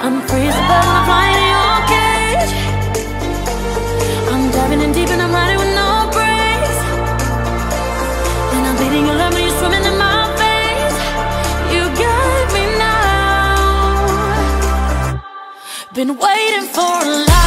I'm free as a bird I'm flying in your cage. I'm diving in deep and I'm riding with no brakes And I'm bleeding your love when you're swimming in my face You got me now. Been waiting for a life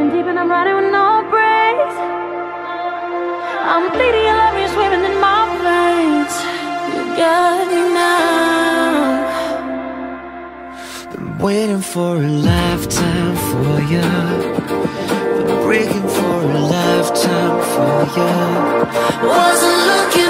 running deep and I'm riding with no brakes. I'm bleeding and love you're swimming in my veins. You got me now. Been waiting for a lifetime for you Been breaking for a lifetime for you Wasn't looking